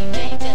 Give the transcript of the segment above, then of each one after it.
Baby.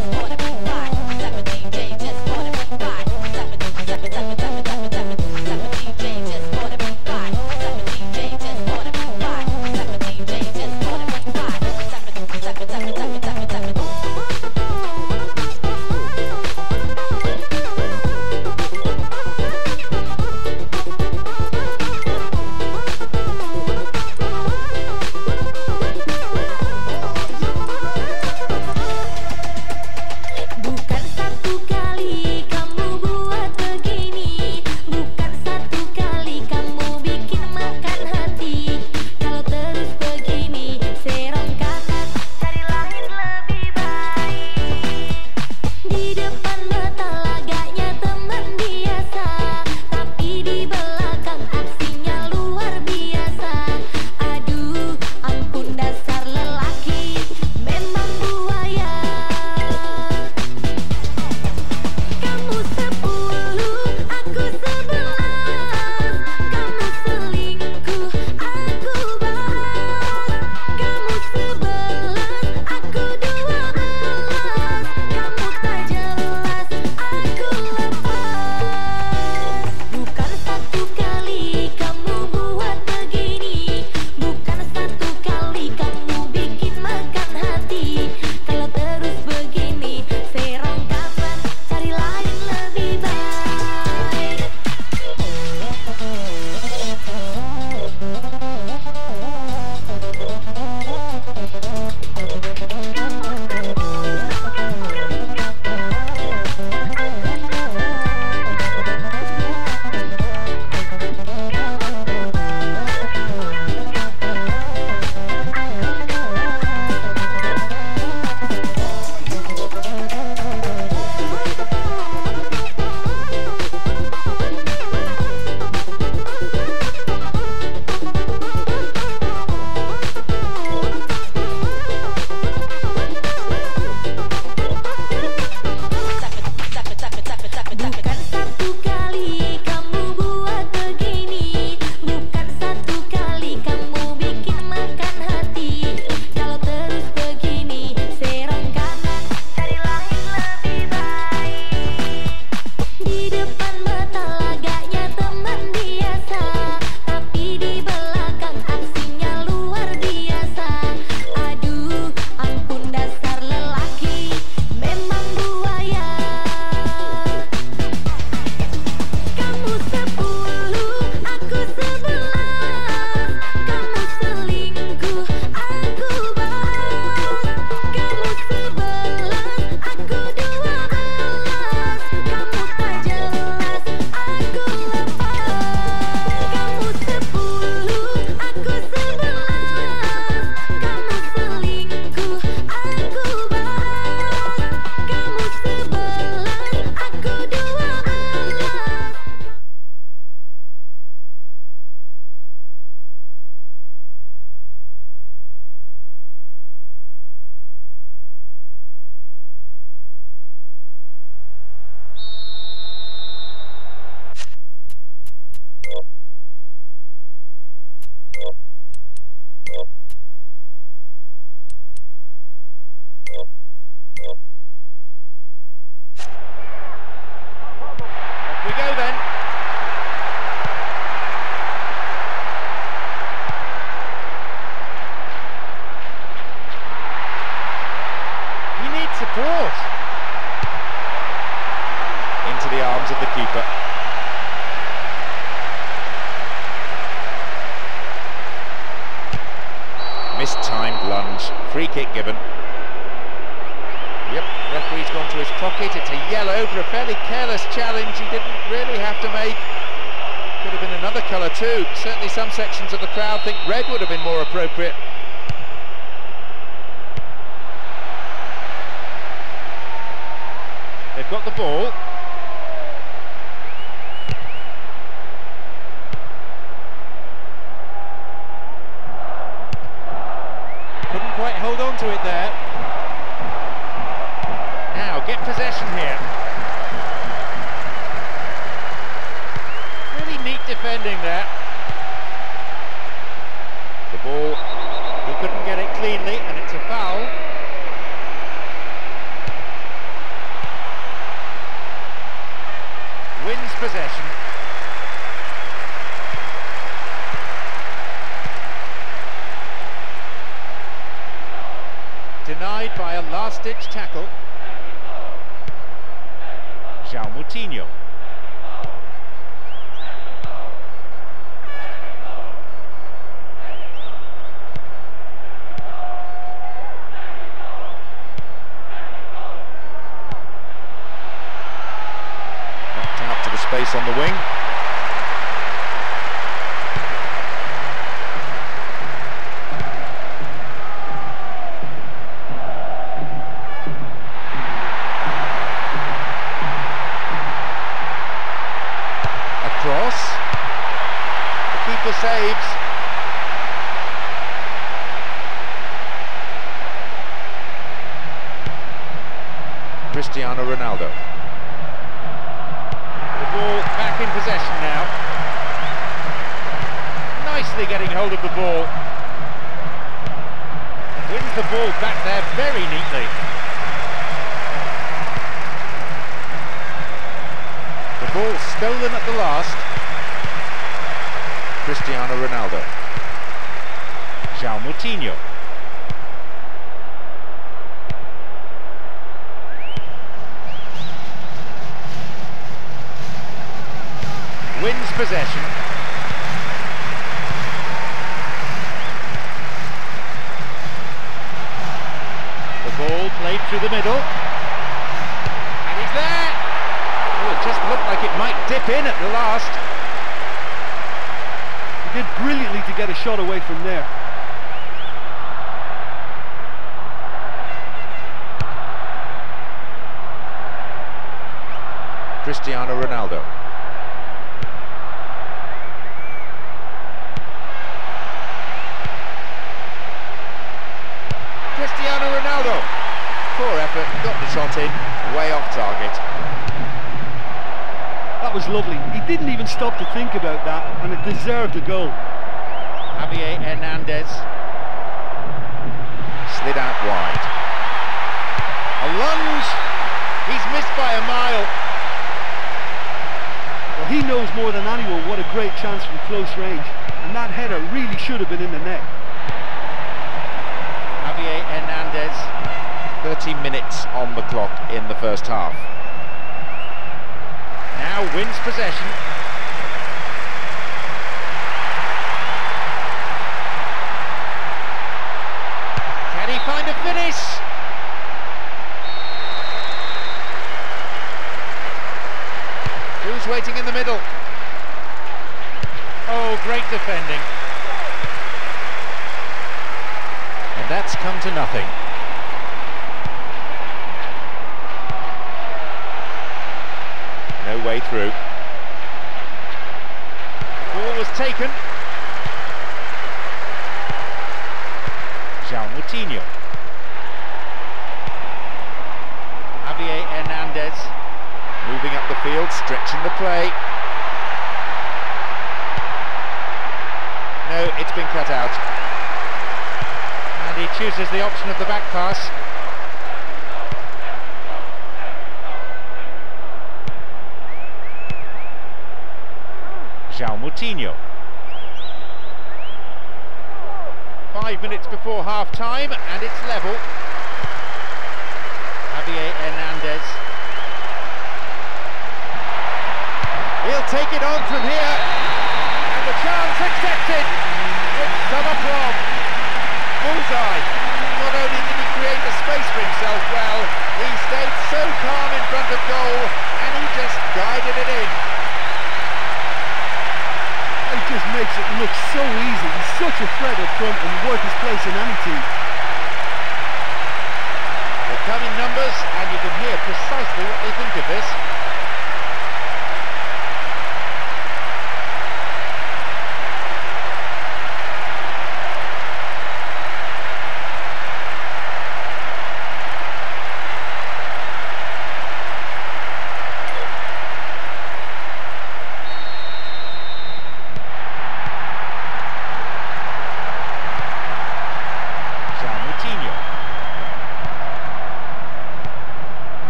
careless challenge he didn't really have to make. Could have been another colour too. Certainly some sections of the crowd think red would have been more appropriate. They've got the ball. By a last-ditch tackle. João Moutinho. Knocked out to the space on the wing. Ronaldo. The ball back in possession now. Nicely getting hold of the ball. Wins the ball back there very neatly. The ball stolen at the last. Cristiano Ronaldo. João Moutinho. Wins possession. The ball played through the middle. And he's there! Oh, it just looked like it might dip in at the last. He did brilliantly to get a shot away from there. Cristiano Ronaldo. Cristiano Ronaldo. Poor effort, got the shot in, way off target. That was lovely. He didn't even stop to think about that, and it deserved a goal. Javier Hernandez. Slid out wide. A lunge. He's missed by a mile. Well, he knows more than anyone what a great chance from close range, and that header really should have been in the net. Javier Hernandez. 30 minutes on the clock in the first half. Now wins possession. Can he find a finish? Who's waiting in the middle? Oh, great defending. And that's come to nothing. No way through. Ball was taken. João Moutinho. Javier Hernandez. Moving up the field, stretching the play. No, it's been cut out. And he chooses the option of the back pass. João Moutinho. Five minutes before half time and it's level.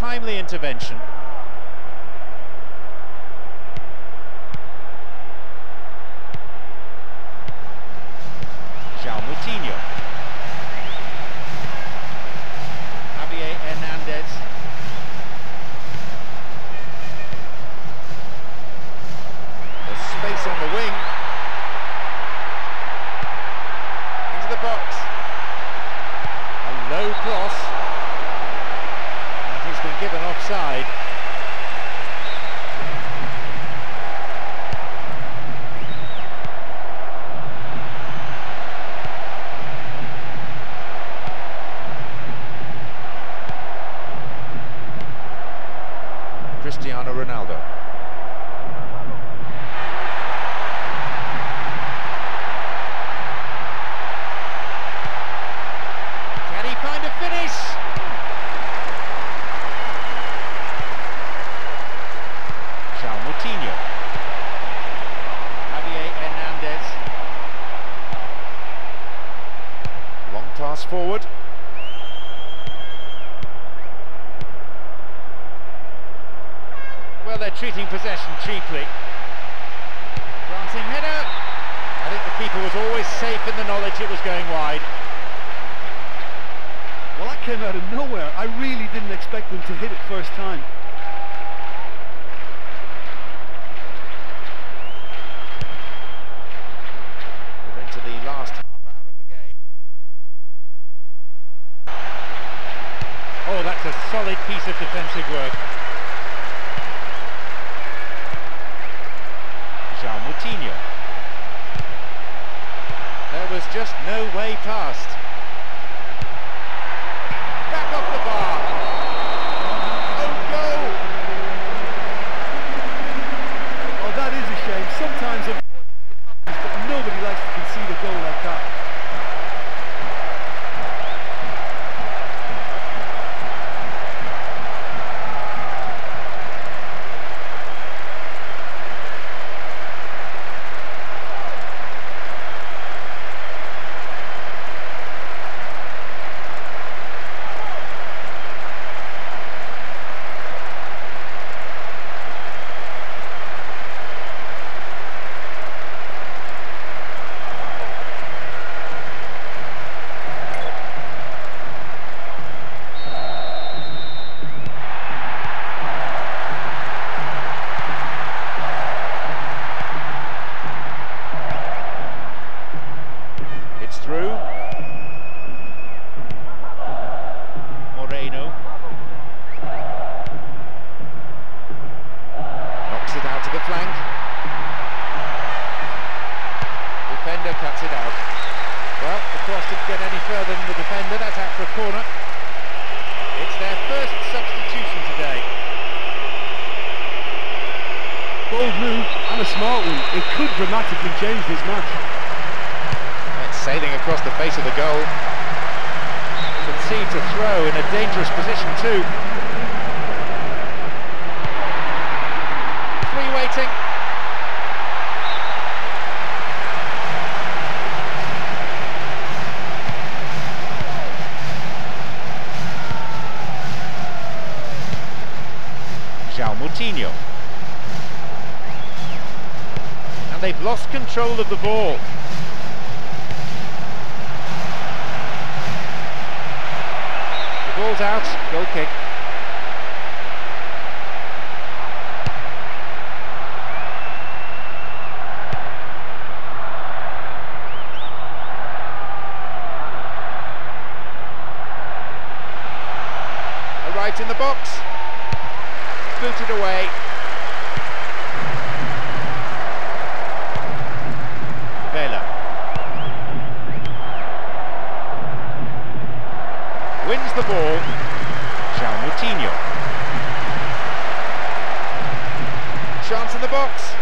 Timely intervention. João Moutinho. Javier Hernandez. There's space on the wing. Into the box. A low cross. And he's been given offside. Cristiano Ronaldo. Can he find a finish? João Moutinho. Javier Hernandez. Long pass forward. Well, they're treating possession cheaply. Glancing header. I think the keeper was always safe in the knowledge it was going wide. Well, that came out of nowhere. I really didn't expect them to hit it first time. We're the last half hour of the game. Oh, that's a solid piece of defensive work. João Moutinho. There was just no way past. Corner. It's their first substitution today. Bold move and a smart one. It could dramatically change this match. It's sailing across the face of the goal. Concede to throw in a dangerous position too. Three waiting. João Moutinho. And they've lost control of the ball. The ball's out, goal kick. in the box. Booted away. Vela. Wins the ball. João Moutinho. Chance in the box.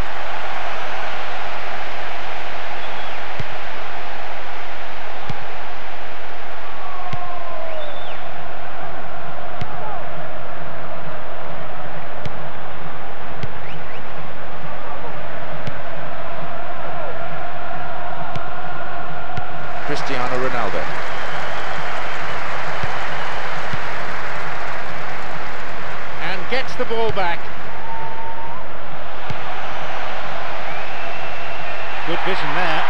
Cristiano Ronaldo. And gets the ball back. Good vision there.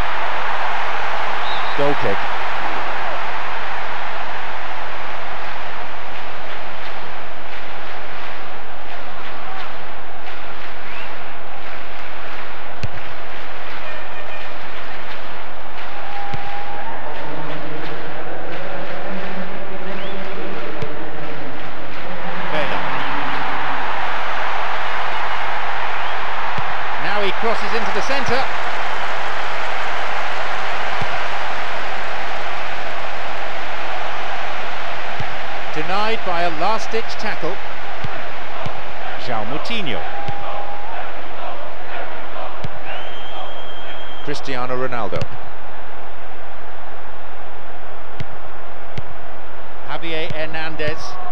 Goal kick. Vela. Now he crosses into the centre. Denied by tackle. João Moutinho. Cristiano Ronaldo. Javier Hernandez.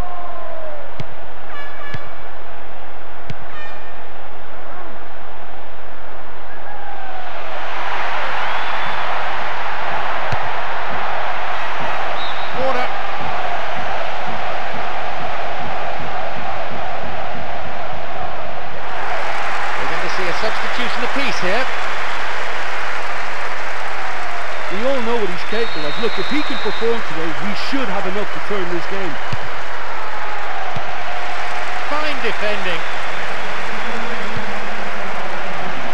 Look, if he can perform today, we should have enough to turn this game. Fine defending.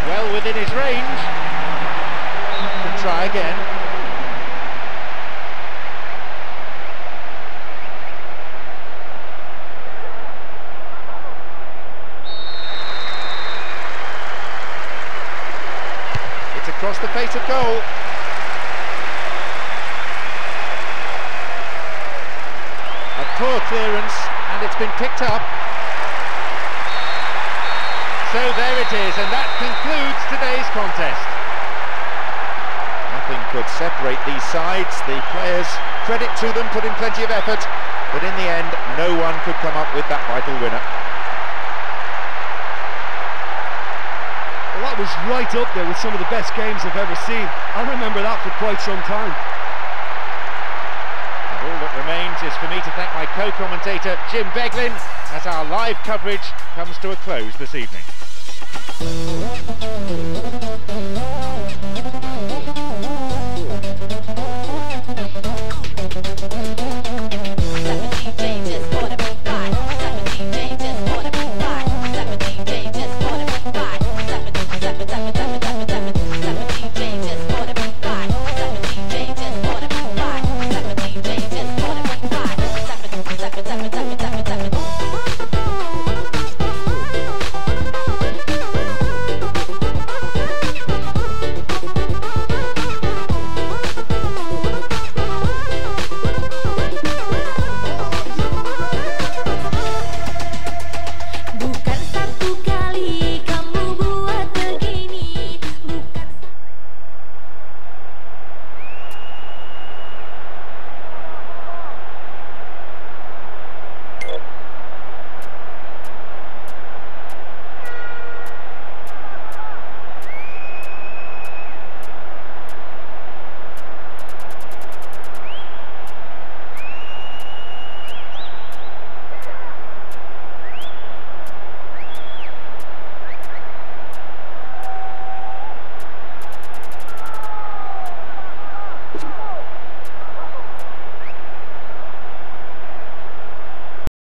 Well within his range. Can try again. It's across the face of goal. A poor clearance and it's been picked up. So there it is, and that concludes today's contest. Nothing could separate these sides. The players, credit to them, put in plenty of effort, but in the end, no one could come up with that vital winner. Well, that was right up there with some of the best games I've ever seen. I remember that for quite some time. And all that remains is for me to thank my co-commentator, Jim Beglin, as our live coverage comes to a close this evening. Thank you.